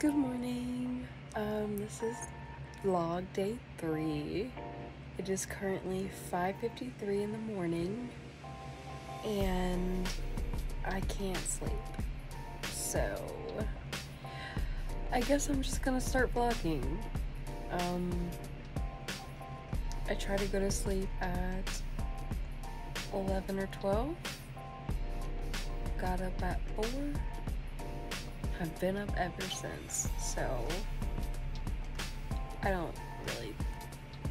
Good morning. Um, this is vlog day three. It is currently 5.53 in the morning and I can't sleep. So I guess I'm just gonna start vlogging. Um, I try to go to sleep at 11 or 12. Got up at 4 have been up ever since, so I don't really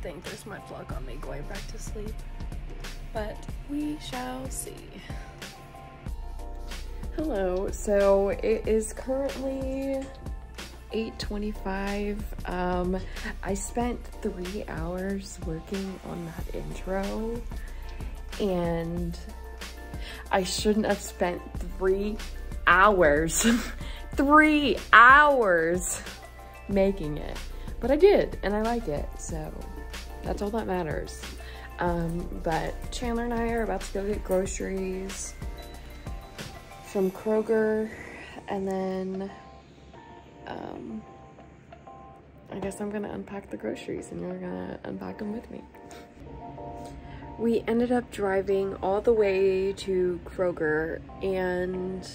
think there's much luck on me going back to sleep, but we shall see. Hello, so it is currently 8.25. Um, I spent three hours working on that intro and I shouldn't have spent three hours three hours making it. But I did, and I like it, so that's all that matters. Um, but Chandler and I are about to go get groceries from Kroger, and then um, I guess I'm gonna unpack the groceries and you're gonna unpack them with me. We ended up driving all the way to Kroger and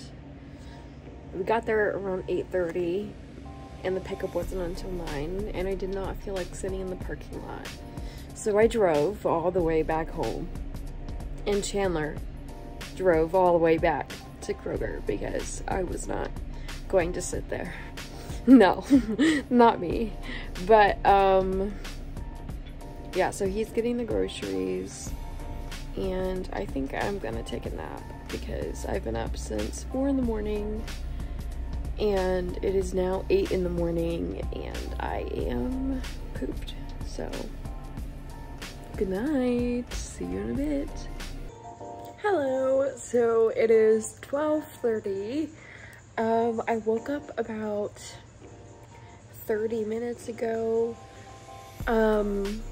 we got there around 8.30 and the pickup wasn't until 9 and I did not feel like sitting in the parking lot. So I drove all the way back home and Chandler drove all the way back to Kroger because I was not going to sit there. No, not me. But, um, yeah, so he's getting the groceries and I think I'm gonna take a nap because I've been up since 4 in the morning and it is now 8 in the morning and I am pooped. So, good night. See you in a bit. Hello, so it is 12.30. Um, I woke up about 30 minutes ago. Um,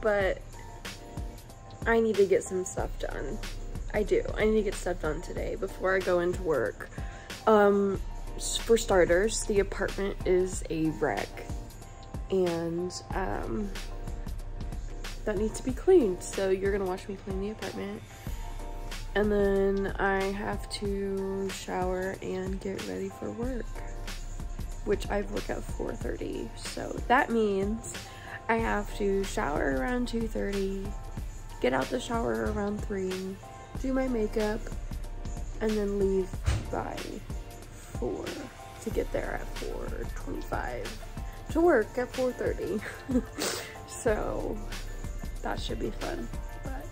but I need to get some stuff done. I do. I need to get stuff done today before I go into work. Um, for starters, the apartment is a wreck and um, that needs to be cleaned. So you're gonna watch me clean the apartment. And then I have to shower and get ready for work, which I work at 4.30. So that means I have to shower around 2.30, get out the shower around 3, do my makeup, and then leave by 4 to get there at 4.25 to work at 4.30. so that should be fun, but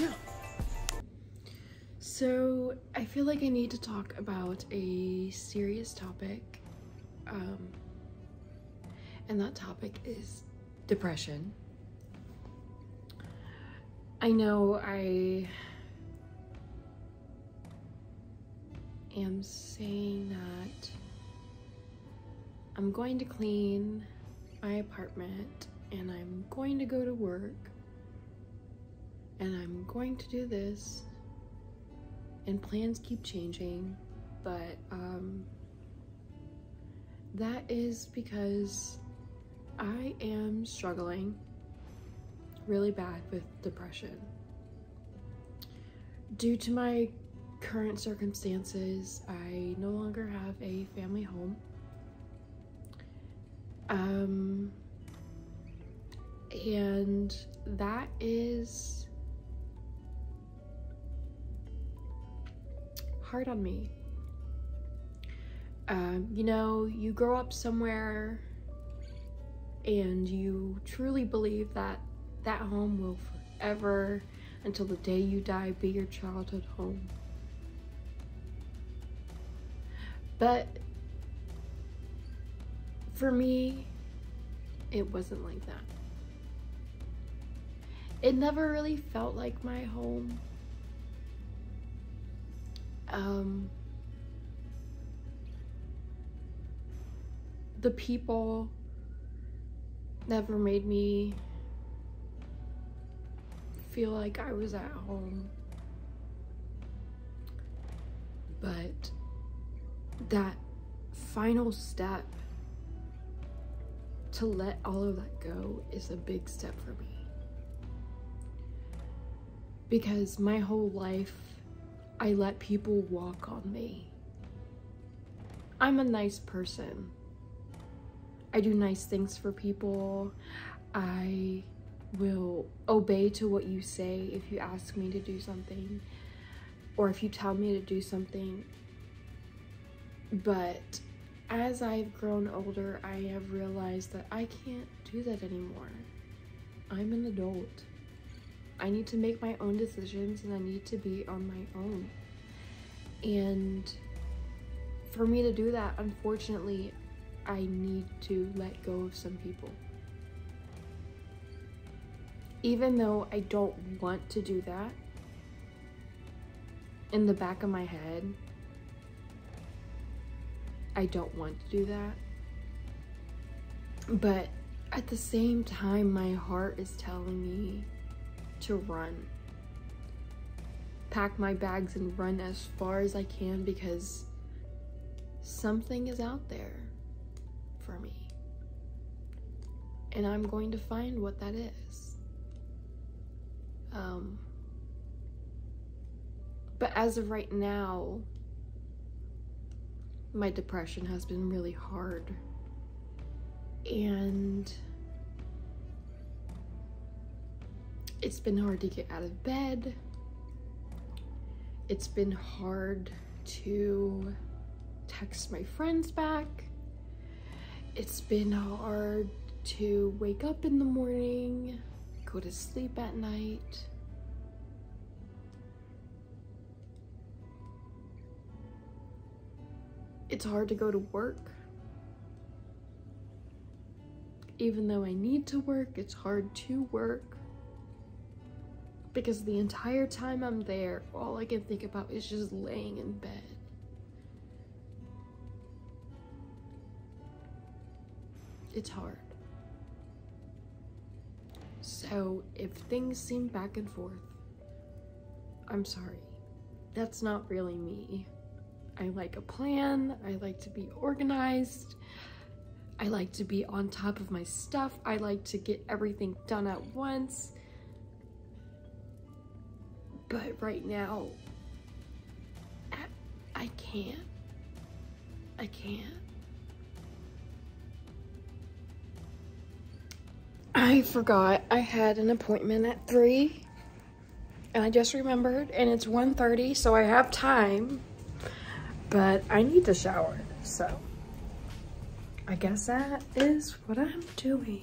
yeah. So I feel like I need to talk about a serious topic. Um, and that topic is depression. I know I am saying that I'm going to clean my apartment and I'm going to go to work and I'm going to do this and plans keep changing but um, that is because I am struggling really bad with depression. Due to my current circumstances, I no longer have a family home. Um, and that is hard on me. Um, you know, you grow up somewhere and you truly believe that that home will forever until the day you die be your childhood home. But for me, it wasn't like that. It never really felt like my home. Um, the people never made me feel like I was at home. But that final step to let all of that go is a big step for me. Because my whole life, I let people walk on me. I'm a nice person. I do nice things for people. I will obey to what you say if you ask me to do something or if you tell me to do something. But as I've grown older, I have realized that I can't do that anymore. I'm an adult. I need to make my own decisions and I need to be on my own. And for me to do that, unfortunately, I need to let go of some people. Even though I don't want to do that, in the back of my head, I don't want to do that. But at the same time, my heart is telling me to run. Pack my bags and run as far as I can because something is out there for me. And I'm going to find what that is. Um, but as of right now, my depression has been really hard. And it's been hard to get out of bed. It's been hard to text my friends back. It's been hard to wake up in the morning, go to sleep at night. It's hard to go to work. Even though I need to work, it's hard to work. Because the entire time I'm there, all I can think about is just laying in bed. It's hard. So if things seem back and forth, I'm sorry. That's not really me. I like a plan. I like to be organized. I like to be on top of my stuff. I like to get everything done at once. But right now, I can't. I can't. I forgot I had an appointment at 3 and I just remembered and it's 1.30 so I have time but I need to shower, so I guess that is what I'm doing.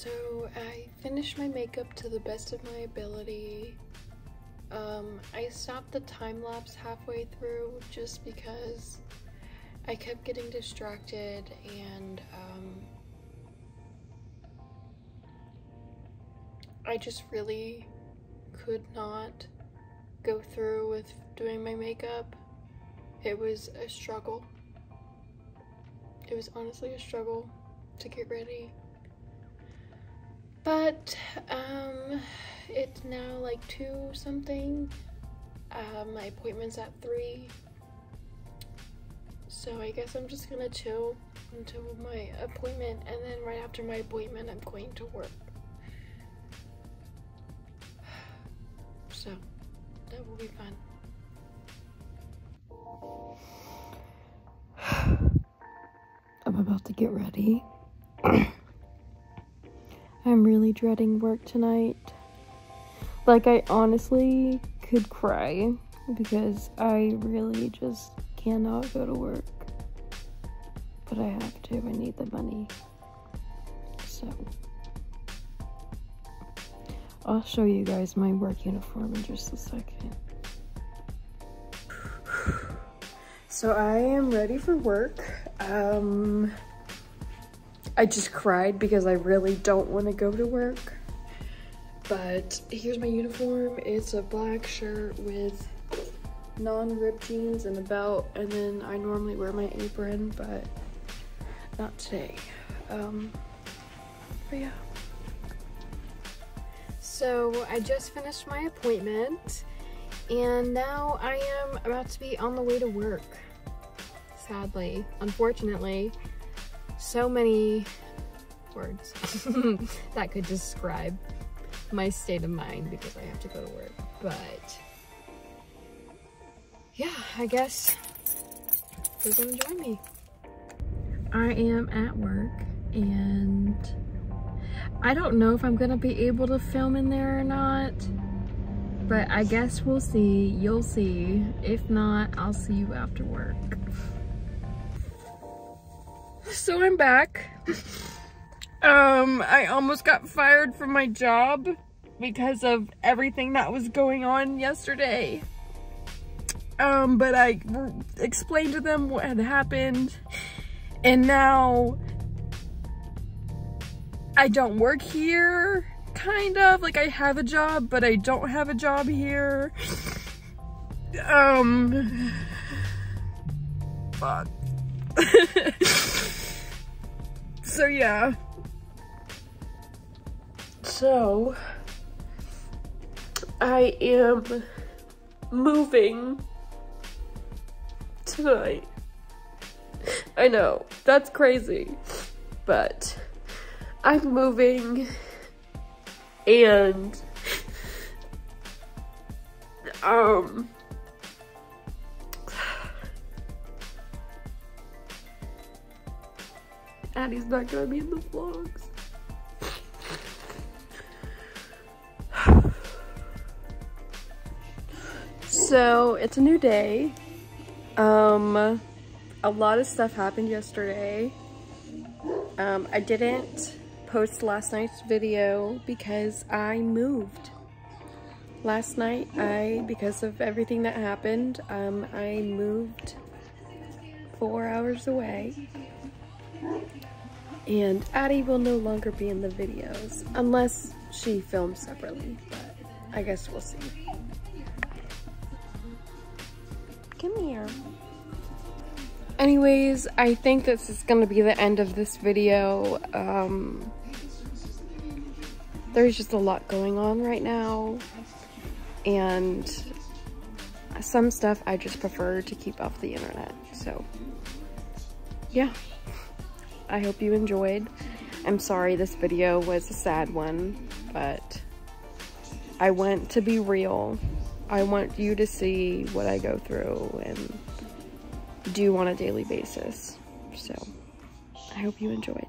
So I finished my makeup to the best of my ability. Um, I stopped the time lapse halfway through just because I kept getting distracted and um, I just really could not go through with doing my makeup. It was a struggle. It was honestly a struggle to get ready. But um, it's now like two something. Uh, my appointment's at three. So I guess I'm just gonna chill until my appointment and then right after my appointment I'm going to work. So that will be fun. I'm about to get ready. I'm really dreading work tonight. Like, I honestly could cry because I really just cannot go to work. But I have to, I need the money. So, I'll show you guys my work uniform in just a second. So I am ready for work. Um, I just cried because I really don't want to go to work. But here's my uniform. It's a black shirt with non-ripped jeans and a belt. And then I normally wear my apron, but not today. Um, but yeah. So I just finished my appointment and now I am about to be on the way to work. Sadly, unfortunately, so many words that could describe my state of mind because I have to go to work. But yeah, I guess you're gonna join me. I am at work and I don't know if I'm gonna be able to film in there or not, but I guess we'll see. You'll see. If not, I'll see you after work. So I'm back. Um, I almost got fired from my job because of everything that was going on yesterday. Um, but I explained to them what had happened and now I don't work here, kind of. Like I have a job, but I don't have a job here. Um, fuck. so yeah. So, I am moving tonight. I know, that's crazy, but I'm moving and um Addie's not gonna be in the vlogs. So it's a new day. Um, a lot of stuff happened yesterday. Um, I didn't post last night's video because I moved. Last night, I, because of everything that happened, um, I moved four hours away. And Addie will no longer be in the videos, unless she films separately, but I guess we'll see. Come here. Anyways, I think this is going to be the end of this video. Um, there's just a lot going on right now. And some stuff I just prefer to keep off the internet. So, yeah. I hope you enjoyed. I'm sorry this video was a sad one, but I want to be real. I want you to see what I go through and do on a daily basis. So I hope you enjoyed.